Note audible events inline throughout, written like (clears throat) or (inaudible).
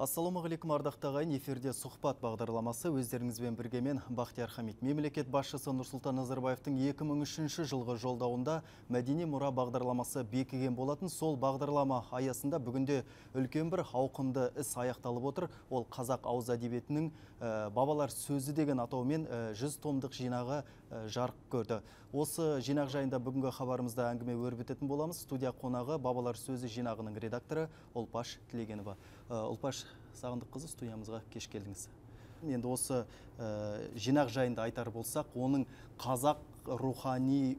Ассалаумағалейкум ардақты ағайын эфирде сұхбат бағдарламасы өздеріңізбен бірге мен Бақтияр Хамид. Мемлекет басшысы Нұрсұлтан Назарбаевтың 2003 жылғы жолдауында мәдени мұра бағдарламасы бекіген болатын. Сол бағдарлама аясында бүгінде үлкен бір ауқымды іс аяқталып отыр. Ол қазақ ауыз әдебиетінің бабалар сөзі деген атаумен ә, 100 томдық жинағы ә, жарық көрді. Осы жинақ жайында бүгінгі хабарымызда әңгіме өрбітетін боламыз. Студия қонағы бабалар сөзі жинағының редакторы Олпаш Тілегенова. Ұлпаш Сағындық қызы студиямызға кеш келдіңіз. Енді осы жинақ жайында айтар болсақ, оның қазақ рухани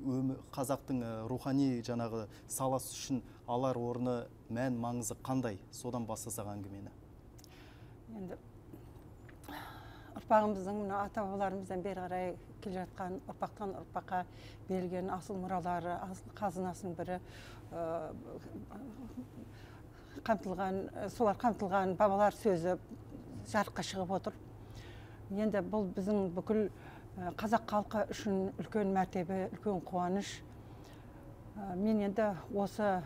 қазақтың рухани жаңағы саласы үшін алар орны мән маңызы қандай? Содан бастасақ әңгімені. Енді ұрпағымыздың мына ата бабаларымыздан бері қарай келе жатқан ұрпақтан ұрпаққа берілген асыл мұралары асыл қазынасының бірі қамтылған солар қамтылған бабалар сөзі жарыққа шығып отыр. Енді бұл біздің бүкіл қазақ халқы үшін үлкен мәртебе үлкен қуаныш. Мен енді осы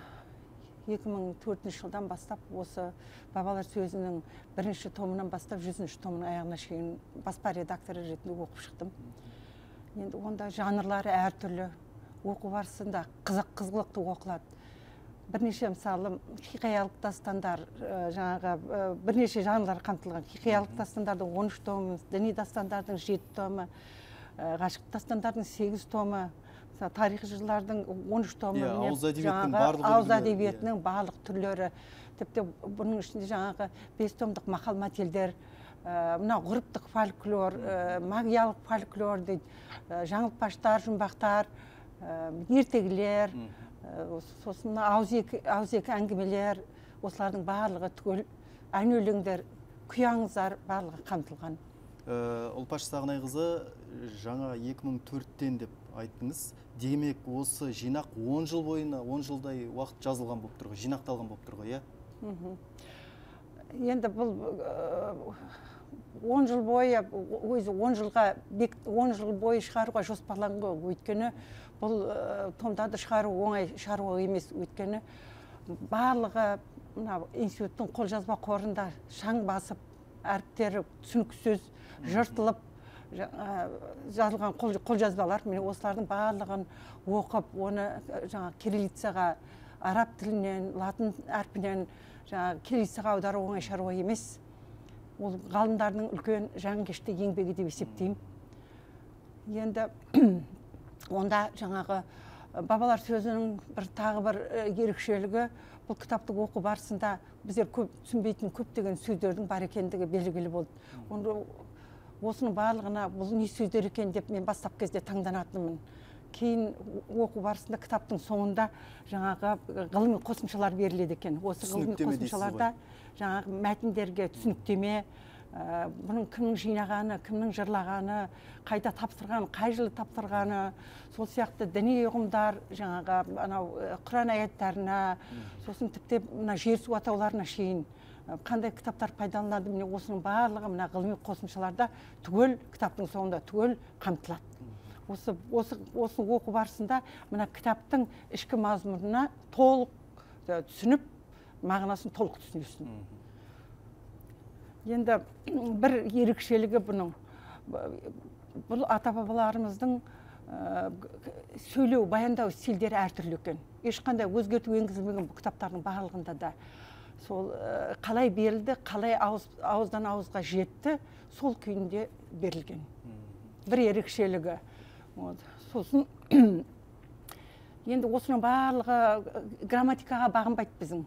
2004 жылдан бастап осы бабалар сөзінің бірінші томынан бастап жүзінші томның аяғына шейін баспа редакторы ретінде оқып шықтым енді онда жанрлары әртүрлі оқу барысында қызық қызғылықты оқылады. Бірнеше мысалы хикаялық дастандар жаңағы бірнеше жанрлар қамтылған. Хикаялық дастандардың он үш томы діни дастандардың жеті томы ғашық дастандардың сегіз томы тарихи жырлардың он үш томы ауыз әдебиетінің барлық ауыз әдебиетінің барлық түрлері тіпті бұның ішінде жаңағы бес томдық мақал мәтелдер мына ғұрыптық фольклор магиялық фольклор дейді жаңылтпаштар жұмбақтар ертегілер сосын мына ауызекі әңгімелер осылардың барлығы түгел ән өлеңдер күй аңыздар барлығы қамтылған ұлпаш сағынайқызы жаңа 2004-тен деп айттыңыз. Демек осы жинақ 10 жыл бойына 10 жылдай уақыт жазылған болып тұр ғой жинақталған болып тұр ғой иә? Енді бұл 10 жыл бойы өзі 10 жылға 10 жыл бойы шығаруға жоспарланған өйткені бұл томдарды шығару оңай шаруа емес. Өйткені барлығы мына институттың қолжазба қорында шаң басып әріптері түсініксіз жыртылып жазылған қолжазбалар міне осылардың барлығын оқып оны жаңа кириллицаға араб тілінен латын әрпінен жаңағы кириллицаға аудару оңай шаруа емес. Ол ғалымдардың үлкен жанкешті еңбегі деп есептеймін. Енді (clears throat) онда жаңағы бабалар сөзінің бір тағы бір ерекшелігі бұл кітапты оқу барысында біздер көп түсінбейтін көптеген сөздердің бар екендігі белгілі болды. Оны осының барлығына бұл не сөздер екен? деп мен бастап кезде таңданатынмын. Кейін оқу барысында кітаптың соңында жаңағы ғылыми қосымшалар беріледі екен. Осы ғылыми қосымшаларда жаңағы мәтіндерге түсініктеме бұның кімнің жинағаны кімнің жырлағаны қайда тапсырған қай жылы тапсырғаны сол сияқты діни ұғымдар жаңағы анау құран аяттарына сосын тіпті мына жер су атауларына шейін қандай кітаптар пайдаланады міне осының барлығы мына ғылыми қосымшаларда түгел кітаптың соңында түгел қамтылады. Осы осы осы оқу барысында мына кітаптың ішкі мазмұнына толық түсініп мағынасын толық түсінесің. Енді бір ерекшелігі бұның. Бұл ата бабаларымыздың сөйлеу баяндау стильдері әртүрлі екен. Ешқандай өзгерту енгізілмеген бұл кітаптардың барлығында да. Сол қалай берілді қалай ауыз, ауыздан ауызға жетті сол күйінде берілген. Бір ерекшелігі. Вот. сосын (clears throat) енді осының барлығы грамматикаға бағынбайды біздің.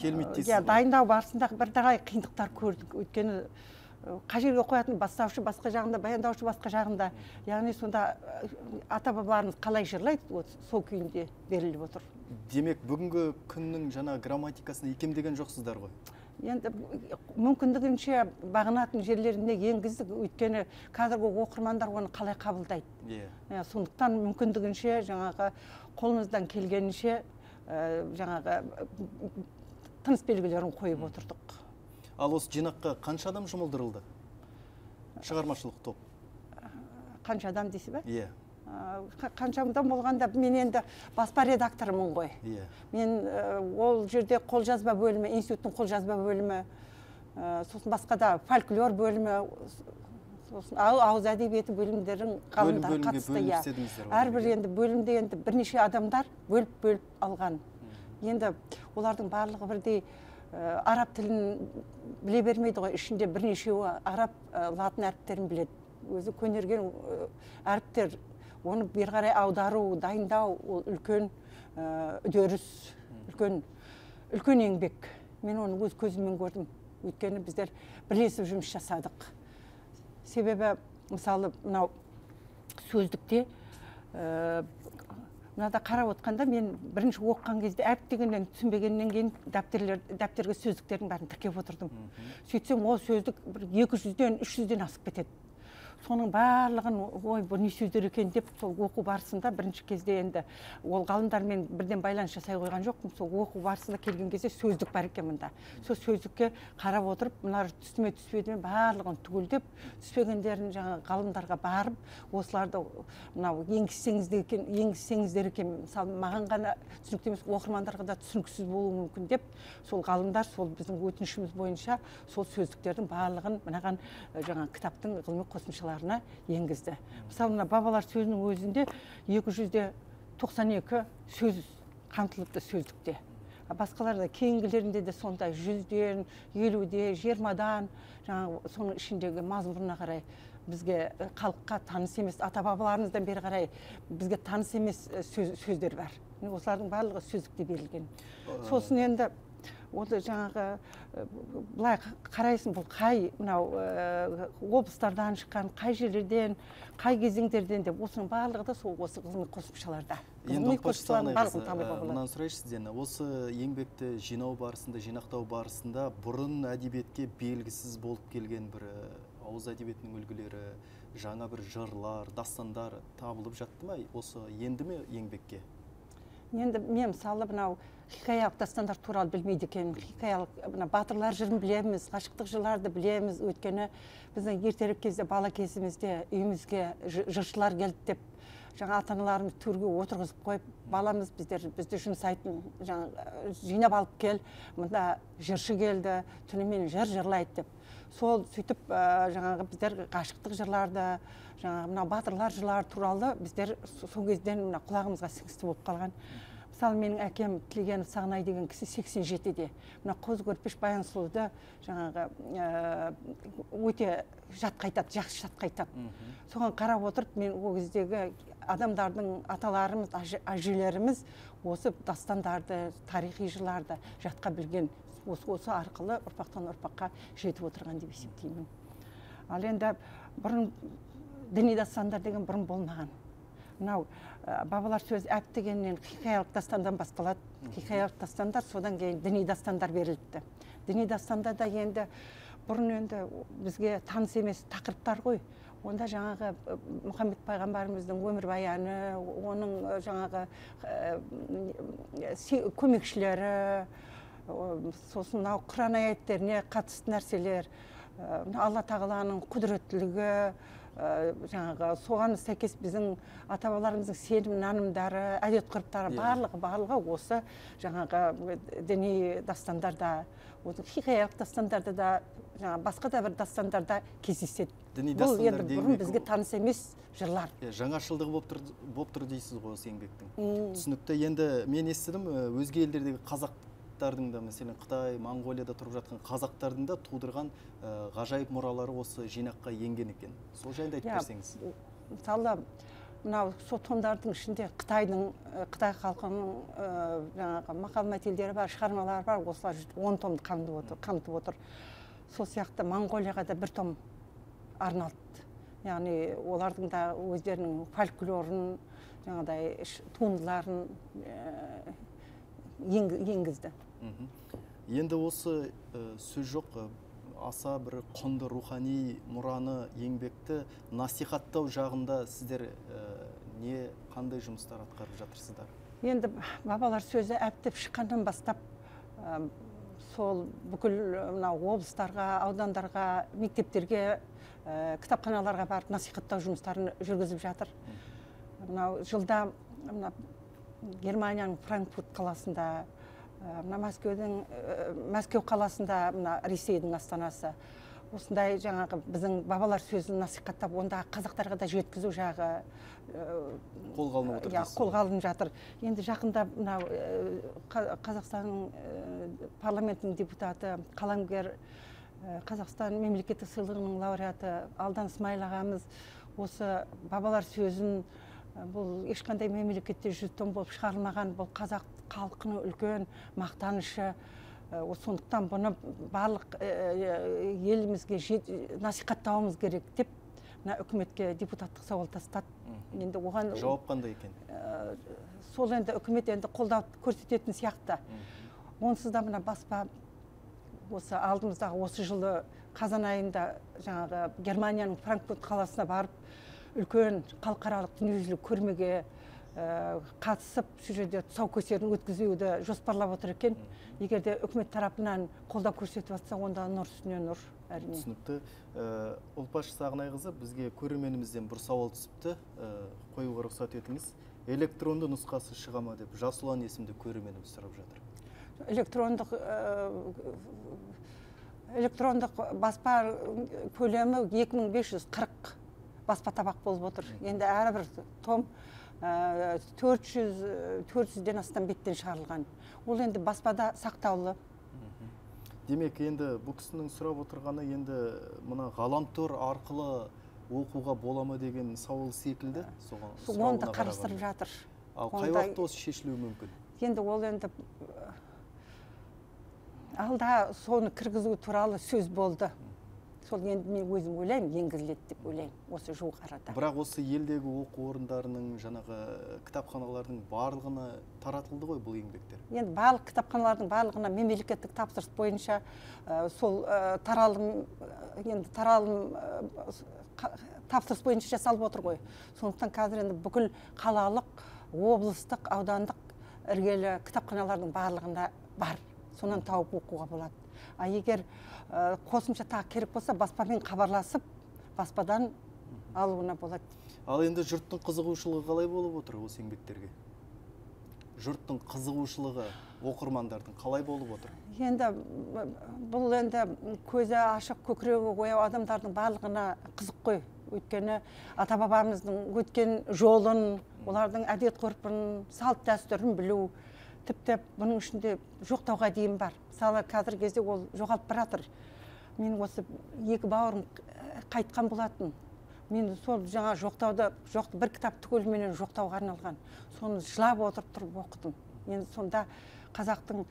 Келмейді дейсіз иә дайындау барысында бірталай қиындықтар көрдік. Өйткені қай жерге қоятын бастаушы басқа жағында баяндаушы басқа жағында. Яғни сонда ата бабаларымыз қалай жырлайды вот сол күйінде беріліп отыр? Демек бүгінгі күннің жаңа грамматикасын икемдеген жоқсыздар ғой? Енді мүмкіндігінше бағынатын жерлеріне енгіздік. Өйткені қазіргі оқырмандар оны қалай қабылдайды? Иә. Сондықтан мүмкіндігінше жаңағы қолымыздан келгенінше жаңағы тыныс белгілерін қойып отырдық. Ал осы жинаққа қанша адам жұмылдырылды? Шығармашылық топ. Қанша адам дейсіз ба иә. Қанша адам болғанда мен енді баспа редакторымын ғой. Иә. Мен ол жерде қолжазба бөлімі институттың қолжазба бөлімі ә, сосын басқа да фольклор бөлімі сосын ау- ауыз әдебиеті бөлімдерін ғалымдар қатысты иә. әрбір енді бөлімде енді бірнеше адамдар бөліп бөліп алған енді олардың барлығы бірдей ә, араб тілін біле бермейді ғой. Ішінде бірнешеуі араб ә, латын әріптерін біледі. Өзі көнерген әріптер оны бері қарай аудару дайындау ол үлкен үдеріс үлкен үлкен еңбек. Мен оны өз көзіммен көрдім. Өйткені біздер бірлесіп жұмыс жасадық. Себебі мысалы мынау сөздікте мынада қарап отқанда мен бірінші оқыған кезде әріп дегеннен түсінбегеннен кейін дәптерлер дәптерге сөздіктердің бәрін тіркеп отырдым. Сөйтсем ол сөздік бір екі жүзден үш жүзден асып кетеді. Соның барлығын ой бұл не сөздер екен деп сол оқу барысында бірінші кезде енді ол ғалымдармен бірден байланыс жасай қойған жоқпын. Сол оқу барысында келген кезде сөздік бар екен мында сол сөздікке қарап отырып мыналар түсті ме түспеді ме барлығын түгелдеп түспегендерін жаңағы ғалымдарға барып осыларды мынау енгізсеңіздер екен енгізсеңіздер екен мысалы маған ғана түсінікті емес оқырмандарға да түсініксіз болуы мүмкін деп сол ғалымдар сол біздің өтінішіміз бойынша сол сөздіктердің барлығын мынаған жаңағы кітаптың ғылыми қосымшаларына енгізді. Мысалы мына бабалар сөзінің өзінде екі жүзде тоқсан екі сөз қамтылыпты сөздікте. Басқаларда кейінгілерінде де сондай жүзден елуден жиырмадан жаңағы соның ішіндегі мазмұнына қарай бізге халыққа таныс емес ата бабаларымыздан бері қарай бізге таныс емес сөз, сөздер бар. Осылардың барлығы сөздікте берілген. Сосын енді оны жаңағы э, былай қарайсың бұл қай мынау э, облыстардан шыққан қай жерлерден қай кезеңдерден деп осының барлығы да сол осы ғылыми қосымшаларда. Енді болады мынаны сұрайыншы сізден осы еңбекті жинау барысында жинақтау барысында бұрын әдебиетке белгісіз болып келген бір э, ауыз әдебиетінің үлгілері жаңа бір жырлар дастандар табылып жатты ма? Осы енді ме еңбекке? Енді мен мысалы мынау хикаялық дастандар туралы білмейді екенмін хикаялық мына батырлар жырын білеміз ғашықтық жырларды білеміз. Өйткені біздің ертерек кезде бала кезімізде үйімізге жы- жыршылар келді деп жаңа ата аналарымыз төрге отырғызып қойып баламыз біздер бізді жұмсайтын жаңа жинап алып кел мында жыршы келді түнімен жыр жырлайды деп. Сол сөйтіп ә, жаңағы біздер ғашықтық жырларды жаңағы мына батырлар жырлары туралы біздер со- сол кезден мына құлағымызға сіңісті болып қалған. Мысалы менің әкем тілегенов сағынай деген кісі 87-де мына қозы көрпеш баян сұлуды жаңағы ә, өте жатқа айтады жақсы жатқа айтады соған қарап отырып мен ол кездегі адамдардың аталарымыз әже- әжелеріміз осы дастандарды тарихи жырларды жатқа білген осы, осы арқылы ұрпақтан ұрпаққа жетіп отырған деп есептеймін. Ал енді бұрын діни дастандар деген бұрын болмаған. Мынау ә, бабалар сөзі әп дегеннен хикаялық дастандан басталады. Хикаялық дастандар содан кейін діни дастандар беріліпті. Діни дастанда да енді бұрын енді бізге таныс емес тақырыптар ғой. Онда жаңағы мұхаммед пайғамбарымыздың өмірбаяны оның жаңағы ә, көмекшілері сосын мынау құран аяттеріне қатысты нәрселер ә, алла тағаланың құдіреттілігі ә, жаңағы соған сәйкес біздің ата бабаларымыздың сенім нанымдары әдет ғұрыптары Иә. барлығы барлығы осы жаңағы діни дастандарда осы хикаялық дастандарда да жаңағы басқа да бір дастандарда кездеседі. Діни бұл енді бұрын бізге таныс емес жырлар. Иә, жаңашылдығы болып тұр, болып тұр дейсіз ғой осы еңбектің. Түсінікті енді мен естідім өзге елдердегі қазақтардың да мәселен қытай моңғолияда тұрып жатқан қазақтардың да тудырған э, ғажайып мұралары осы жинаққа енген екен. Сол жайында айтып Иә, берсеңіз. мысалы мынау сол томдардың ішінде қытайдың э, қытай халқының э, жаңағы мақал мәтелдері бар шығармалары бар осылар он томды қамтып отыр қамтып отыр. Сол сияқты моңғолияға да бір том арналды. Яғни олардың да өздерінің фольклорын жаңағыдай туындыларын енгізді енді осы э, сөз жоқ аса бір құнды рухани мұраны еңбекті насихаттау жағында сіздер э, не қандай жұмыстар атқарып жатырсыздар енді бабалар сөзі әптеп шыққаннан бастап ә, сол бүкіл ә, мынау облыстарға аудандарға мектептерге ә, кітапханаларға барып насихаттау жұмыстарын жүргізіп жатыр мынау жылда мына германияның франкфурт қаласында Ә, мына мәскеудің ә, мәскеу қаласында мына ресейдің астанасы. Осындай жаңағы біздің бабалар сөзін насихаттап онда қазақтарға да жеткізу жағы қолға алынып отыр иә қолға алынып жатыр. Енді жақында мынау Қа- қазақстанның парламентінің депутаты қаламгер қазақстан мемлекеттік сыйлығының лауреаты алдан смайыл ағамыз осы бабалар сөзін бұл ешқандай мемлекетте жүз том болып шығарылмаған бұл қазақ халқының үлкен мақтанышы. О- сондықтан бұны барлық ә, ә, елімізге жет- насихаттауымыз керек деп мына үкіметке депутаттық сауал тастады енді оған жауап қандай екен? Ә, сол енді үкімет енді қолдау көрсететін сияқты. Онсыз да мына баспа осы алдымыздағы осы жылы қазан айында жаңағы германияның франкфурт қаласына барып үлкен халықаралық дүниежүзілік көрмеге ә, қатысып сол жерде тұсаукесерін өткізуді жоспарлап отыр екен. Егер де үкімет тарапынан қолдау көрсетіп жатса онда нұр үстіне нұр әрине. түсінікті. Ә, ұлпаш сағынайқызы бізге көрерменімізден бір сауал түсіпті. Ә, қоюға рұқсат етіңіз. Электронды нұсқасы шыға ма деп жасұлан есімді көрерменіміз сұрап жатыр. Электрондық электрондық баспа көлемі 2540 баспа табақ болып отыр. Енді әрбір том ә, 400 400-ден астам беттен шығарылған. Ол енді баспада сақтаулы. Демек енді бұл кісінің сұрап отырғаны енді мына ғаламтор арқылы оқуға бола ма деген сауал секілді? Соған Сол сұрауына оны да қарастырып жатыр. Ал қай уақытта осы шешілуі мүмкін? енді ол енді ә, алда соны кіргізу туралы сөз болды. Сол енді мен өзім ойлаймын енгізіледі деп ойлаймын осы жуық арада. Бірақ осы елдегі оқу орындарының жаңағы кітапханалардың барлығына таратылды ғой бұл еңбектер. Енді барлық кітапханалардың барлығына мемлекеттік тапсырыс бойынша ә, сол ә, таралым енді таралым ә, тапсырыс бойынша жасалып отыр ғой. Сондықтан қазір енді бүкіл қалалық облыстық аудандық іргелі кітапханалардың барлығында бар. Сонан тауып оқуға болады. А егер ә, қосымша тағы керек болса баспамен хабарласып баспадан алуына болады. Ал енді жұрттың қызығушылығы қалай болып отыр осы еңбектерге? Жұрттың қызығушылығы оқырмандардың қалай болып отыр? Енді бұл енді көзі ашық көкірегі ояу адамдардың барлығына қызық қой. Өйткені ата бабамыздың өткен жолын олардың әдет ғұрпын салт дәстүрін білу тіпті бұның ішінде жоқтауға дейін бар. Мысалы қазіргі кезде ол жоғалып бара жатыр мен осы екі бауырым э, қайтқан болатын. Мен сол жаңа жоқтауды жоқ бір кітап түгеліменен жоқтауға арналған. Соны жылап отырып тұрып оқыдым. Енді сонда қазақтың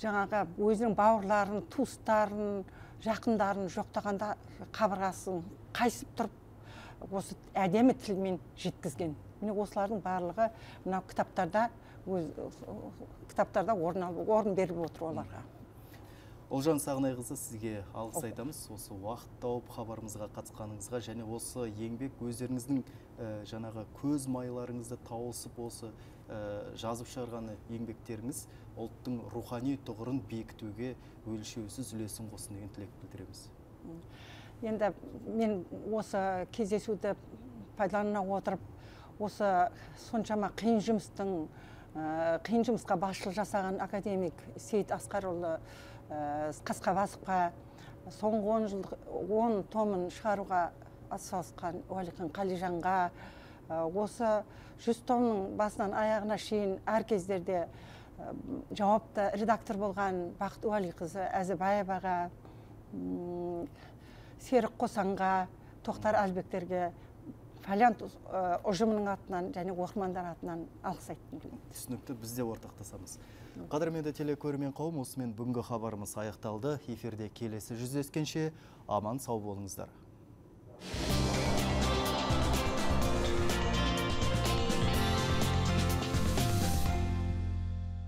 жаңағы өзінің бауырларын туыстарын жақындарын жоқтағанда қабырғасын қайысып тұрып осы әдемі тілмен жеткізген. Міне осылардың барлығы мынау кітаптарда өз кітаптарда орын орын беріп отыр оларға. Ұлжан сағынайқызы сізге алғыс айтамыз. Осы уақыт тауып хабарымызға қатысқаныңызға және осы еңбек өздеріңіздің ә, жаңағы көз майларыңызды тауысып осы ә, жазып шығарған еңбектеріңіз ұлттың рухани тұғырын бекітуге өлшеусіз үлесін қосын деген тілек білдіреміз. Енді мен осы кездесуді пайдалана отырып осы соншама қиын жұмыстың ә, қиын жұмысқа басшылық жасаған академик сейіт асқарұлы ә, қасқабасовқа соңғы он жыл он томын шығаруға атсалысқан уәлихан қалижанға ә, осы жүз томның басынан аяғына шейін әр кездерде ә, жауапты редактор болған бақыт уәлиқызы әзібаеваға серік қосанға тоқтар әлбектерге фолиант ә, ұжымының атынан және оқырмандар атынан алғыс айтқым келеді. Түсінікті біз де ортақтасамыз. Қадірменді телекөрермен қауым осымен бүгінгі хабарымыз аяқталды. Эфирде келесі жүздескенше аман сау болыңыздар.